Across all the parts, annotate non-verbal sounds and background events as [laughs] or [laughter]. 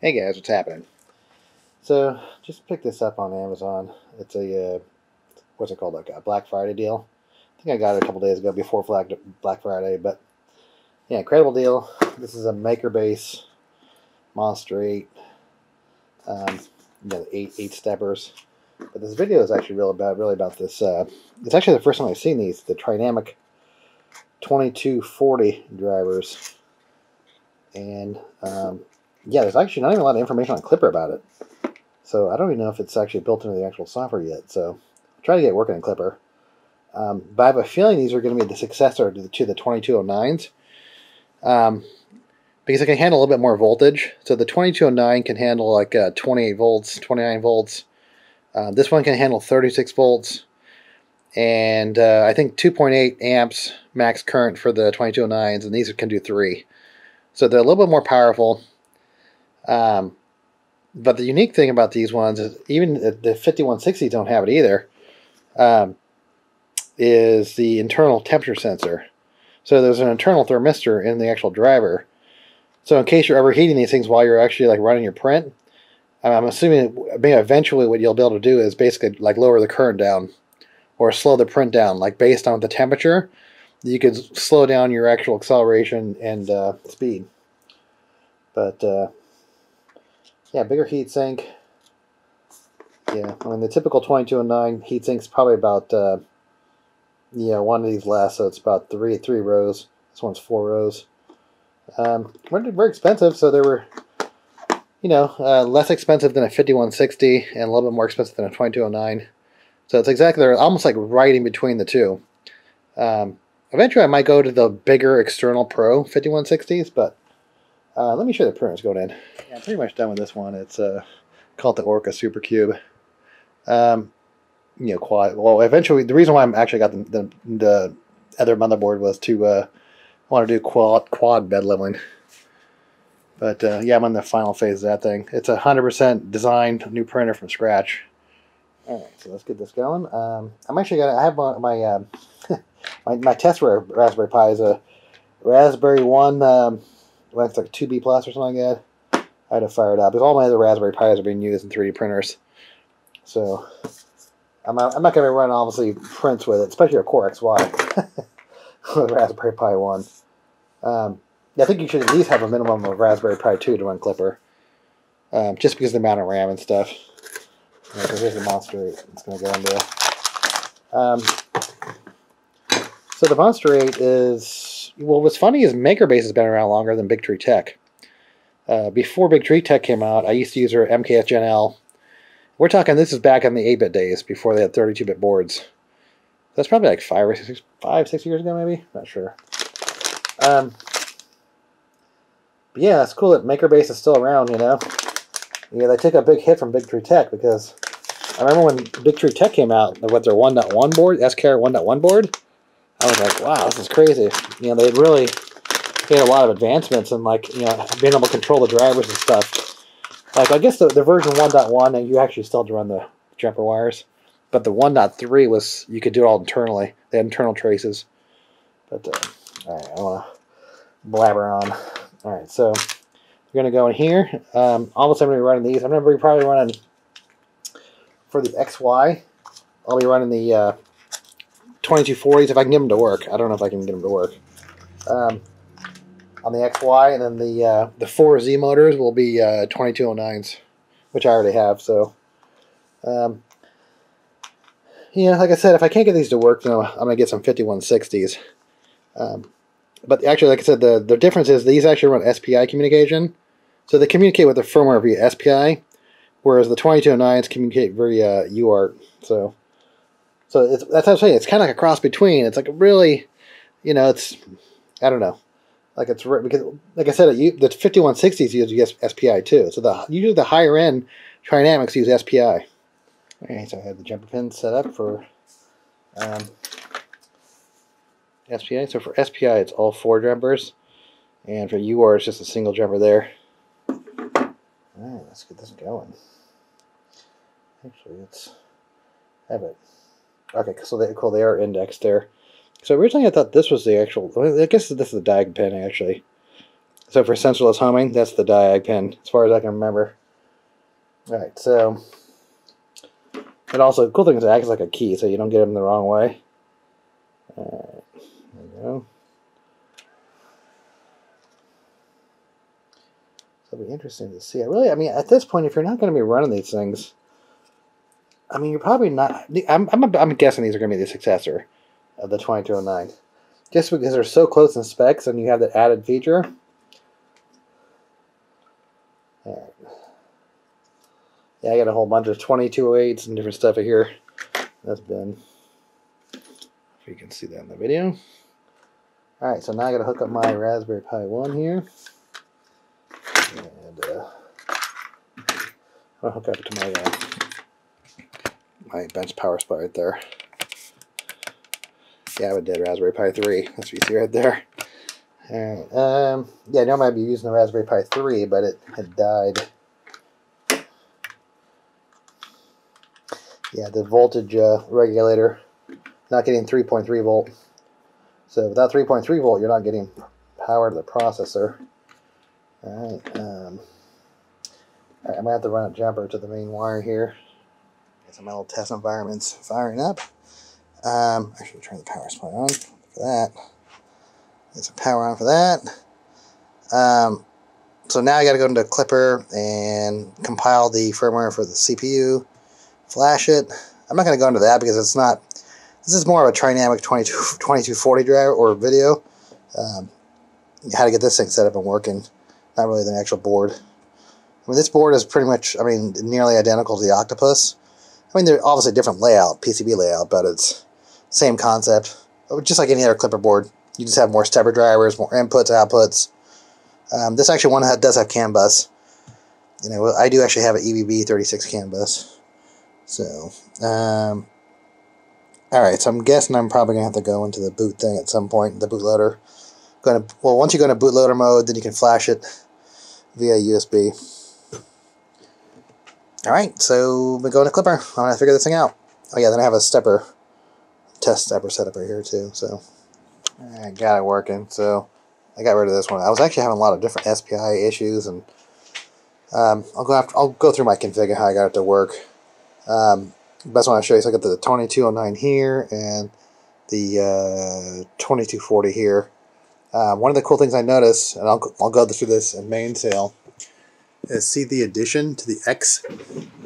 Hey guys, what's happening? So, just picked this up on Amazon. It's a, uh, what's it called, like a Black Friday deal. I think I got it a couple days ago before Black, Black Friday, but yeah, incredible deal. This is a Maker Base Monster 8, um, you know, eight, eight steppers. But this video is actually real about, really about this. Uh, it's actually the first time I've seen these, the Trinamic 2240 drivers. And, um, yeah, there's actually not even a lot of information on Klipper about it. So I don't even know if it's actually built into the actual software yet. So I'll try to get working in Klipper. Um, but I have a feeling these are going to be the successor to the, to the 2209s. Um, because it can handle a little bit more voltage. So the 2209 can handle like uh, 28 volts, 29 volts. Uh, this one can handle 36 volts. And uh, I think 2.8 amps max current for the 2209s, and these can do 3. So they're a little bit more powerful. Um, but the unique thing about these ones is even the 5160s don't have it either. Um, is the internal temperature sensor. So there's an internal thermistor in the actual driver. So in case you're overheating these things while you're actually like running your print, I'm assuming maybe eventually what you'll be able to do is basically like lower the current down or slow the print down, like based on the temperature. You could slow down your actual acceleration and uh, speed. But uh, yeah, bigger heat sink. Yeah, I mean the typical 2209 heat sink's probably about uh, yeah one of these less, so it's about three three rows. This one's four rows. Um, very expensive, so they were you know uh, less expensive than a 5160 and a little bit more expensive than a 2209. So it's exactly they're almost like right in between the two. Um, eventually, I might go to the bigger external Pro 5160s, but uh, let me show the printers going in. Yeah, I'm pretty much done with this one. It's uh, called the Orca Super Cube. Um, you know, quad. Well, eventually, the reason why I'm actually got the, the, the other motherboard was to uh, want to do quad quad bed leveling. But uh, yeah, I'm on the final phase of that thing. It's a hundred percent designed new printer from scratch. All right, so let's get this going. Um, I'm actually gonna. I have my my uh, [laughs] my, my test Raspberry Pi is a Raspberry One. Um, it's like a 2B plus or something like that. I had to fire it up because all my other Raspberry Pis are being used in 3D printers. So I'm not, I'm not going to run obviously prints with it, especially a Core XY [laughs] with Raspberry Pi 1. Um, I think you should at least have a minimum of Raspberry Pi 2 to run Klipper. Um, just because the amount of RAM and stuff. So here's the Monster 8 it's going to go into. Um, so the Monster 8 is well, what's funny is MakerBase has been around longer than Big Tree Tech. Uh, before Big Tree Tech came out, I used to use their MKS Gen L. We're talking, this is back in the 8-bit days, before they had 32-bit boards. That's probably like five or six, five, six years ago, maybe? Not sure. Um, but yeah, it's cool that MakerBase is still around, you know? Yeah, they took a big hit from Big Tree Tech because I remember when Big Tree Tech came out, what their 1.1 board, SKR 1.1 board, I was like, wow, this is crazy. You know, they really made a lot of advancements in like, you know, being able to control the drivers and stuff. Like, I guess the, the version 1.1, you actually still had to run the jumper wires. But the 1.3 was, you could do it all internally. They had internal traces. But, uh, all right, I want to blabber on. All right, so we're going to go in here. Um, almost I'm going to be running these. I'm going to be probably running, for the XY, I'll be running the uh, 2240s if I can get them to work. I don't know if I can get them to work. Um, on the XY, and then the uh, the four Z motors will be uh, 2209s, which I already have. So, um, yeah, like I said, if I can't get these to work, then I'm gonna get some 5160s. Um, but actually, like I said, the the difference is these actually run SPI communication, so they communicate with the firmware via SPI, whereas the 2209s communicate via UART. So so that's what I'm saying. It's kind of like a cross between. It's like really, you know, it's I don't know, like it's because like I said, you, the 5160s use SPI too. So the usually the higher end Trinamics use SPI. Okay, so I have the jumper pin set up for um, SPI. So for SPI, it's all four jumpers, and for UART, it's just a single jumper there. All right, let's get this going. Actually, let's have it. Okay, so they cool. They are indexed there. So originally I thought this was the actual. I guess this is the diag pin actually. So for sensorless homing, that's the diag pin, as far as I can remember. All right, so and also cool thing is it acts like a key, so you don't get them the wrong way. All right, there we go. So it'll be interesting to see. I really, I mean, at this point, if you're not going to be running these things, I mean, you're probably not. I'm, I'm, I'm guessing these are going to be the successor of the 2209. Just because they're so close in specs and you have that added feature. Yeah, I got a whole bunch of 2208s and different stuff here. That's been. If you can see that in the video. Alright, so now I got to hook up my Raspberry Pi 1 here. And uh, I'll hook up to my uh, my bench power supply right there. Yeah, I have a dead Raspberry Pi 3. That's what you see right there. Alright, um, yeah, normally I might be using the Raspberry Pi 3, but it had died. Yeah, the voltage uh, regulator not getting 3.3 volt. So without 3.3 volt, you're not getting power to the processor. Alright, um, all right, I'm going to have to run a jumper to the main wire here. Get some little test environments firing up. Um, I should turn the power supply on for that. Get some power on for that. Um, so now I got to go into Klipper and compile the firmware for the CPU, flash it. I'm not going to go into that because it's not. This is more of a Trinamic 22, 2240 driver or video. Um, how to get this thing set up and working, not really the actual board. I mean, this board is pretty much, I mean, nearly identical to the Octopus. I mean, they're obviously different layout, PCB layout, but it's same concept. Just like any other Klipper board, you just have more stepper drivers, more inputs, outputs. Um, this actually one that does have CAN bus. You know, I do actually have an EBB 36 CAN bus. So, um, all right. So I'm guessing I'm probably gonna have to go into the boot thing at some point. The bootloader. Going to well, once you go into bootloader mode, then you can flash it via USB. All right. So we're going to Klipper. I'm gonna figure this thing out. Oh yeah, then I have a stepper test stepper setup right here too. So I got it working. So I got rid of this one. I was actually having a lot of different SPI issues, and um, I'll go after, I'll go through my config and how I got it to work. Um, best one I show you is I got the 2209 here and the uh, 2240 here. Uh, one of the cool things I noticed, and I'll, I'll go through this in Mainsail, see the addition to the X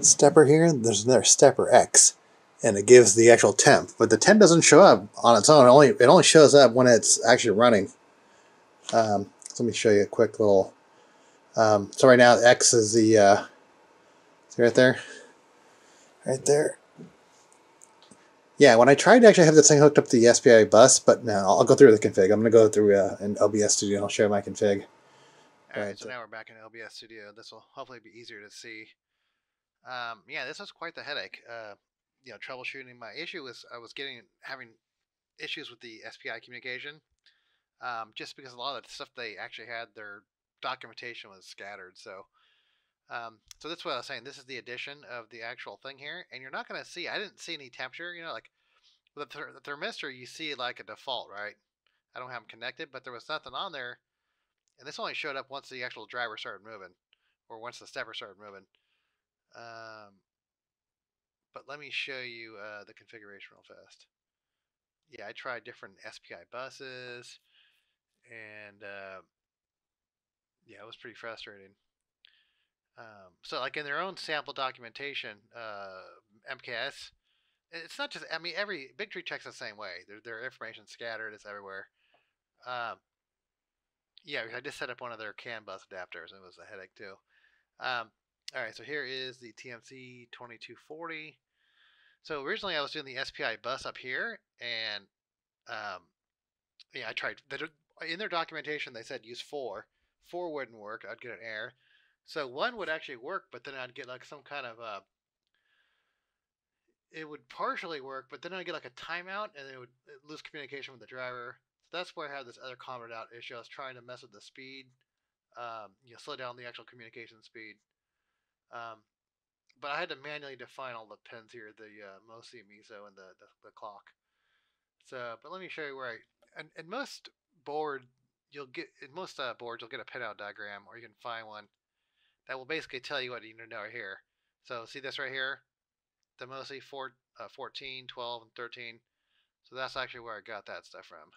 stepper here? There's another stepper X and it gives the actual temp. But the temp doesn't show up on its own. It only it only shows up when it's actually running. Um, let me show you a quick little. Um, so right now X is the uh, see right there, right there. Yeah, when I tried to actually have this thing hooked up to the SPI bus, but now I'll go through the config. I'm going to go through uh, an OBS Studio and I'll show my config. All right, so now we're back in OBS Studio. This will hopefully be easier to see. Um, yeah, this was quite the headache. Uh, you know troubleshooting. My issue was I was getting having issues with the SPI communication, um, just because a lot of the stuff they actually had their documentation was scattered. So, um, so that's what I was saying. This is the addition of the actual thing here, and you're not going to see. I didn't see any temperature. You know, like with the, the thermistor, you see like a default, right? I don't have them connected, but there was nothing on there, and this only showed up once the actual driver started moving, or once the stepper started moving. Um, but let me show you uh, the configuration real fast. Yeah, I tried different SPI buses, and uh, yeah, it was pretty frustrating. Um, so, like in their own sample documentation, uh, MKS, it's not just. I mean, every Big Tree Tech's the same way. Their their information scattered. It's everywhere. Um, yeah, I just set up one of their CAN bus adapters, and it was a headache too. Um, all right, so here is the TMC 2240. So originally I was doing the SPI bus up here, and um, yeah, I tried. In their documentation, they said use four. Four wouldn't work. I'd get an error. So one would actually work, but then I'd get like some kind of uh, it would partially work, but then I'd get like a timeout, and it would lose communication with the driver. That's why I have this other commented out issue. I was trying to mess with the speed, um, you know, slow down the actual communication speed. Um, but I had to manually define all the pins here, the uh, MOSI, MISO, and the, the, the clock. So, but let me show you where I, and, and most board, you'll get in most uh, boards you'll get a pinout diagram, or you can find one that will basically tell you what you need to know here. So see this right here, the mostly four, uh, 14, 12, and 13. So that's actually where I got that stuff from.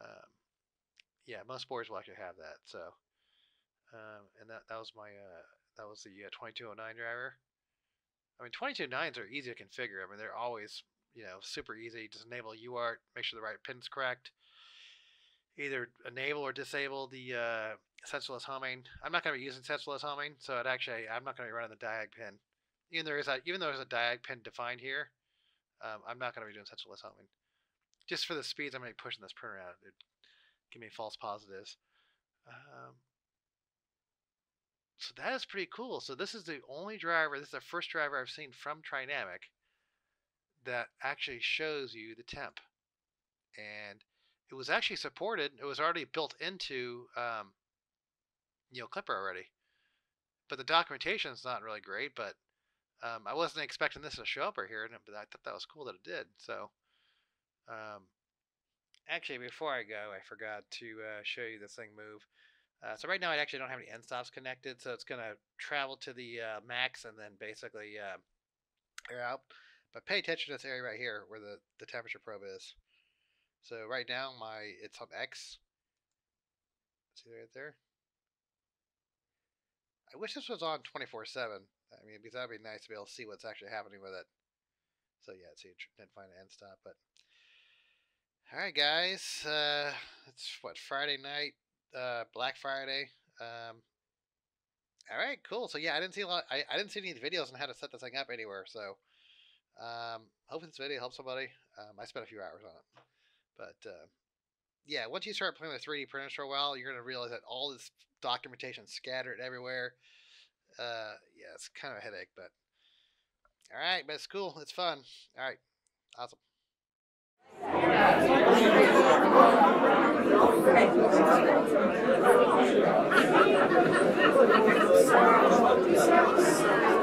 Um, yeah, most boards will actually have that. So, um, and that that was my uh, that was the uh, 2209 driver. I mean, 2209s are easy to configure. I mean, they're always you know super easy. Just enable UART, make sure the right pin's correct. Either enable or disable the uh, sensorless homing. I'm not going to be using sensorless homing, so it actually I'm not going to be running the diag pin. Even there is a even though there's a diag pin defined here, um, I'm not going to be doing sensorless homing. Just for the speeds, I'm going to be pushing this printer out. It give me false positives. Um, so that is pretty cool. So this is the only driver, this is the first driver I've seen from Trinamic that actually shows you the temp. And it was actually supported, it was already built into um, Klipper already. But the documentation is not really great, but um, I wasn't expecting this to show up right here, but I thought that was cool that it did. So um, actually, before I go, I forgot to uh, show you this thing move. Uh, so right now I actually don't have any end stops connected, so it's going to travel to the uh, max and then basically uh, air out. But pay attention to this area right here where the, the temperature probe is. So right now my it's on X. See right there? I wish this was on 24-7. I mean, because that'd be nice to be able to see what's actually happening with it. So yeah, see, didn't find an end stop, but all right, guys. Uh, it's what Friday night, uh, Black Friday. Um, all right, cool. So yeah, I didn't see a lot. I, I didn't see any videos on how to set this thing up anywhere. So um, hoping this video helps somebody. Um, I spent a few hours on it, but uh, yeah, once you start playing with 3D printers for a while, you're gonna realize that all this documentation scattered everywhere. Uh, yeah, it's kind of a headache, but all right, but it's cool. It's fun. All right, awesome. Thank you.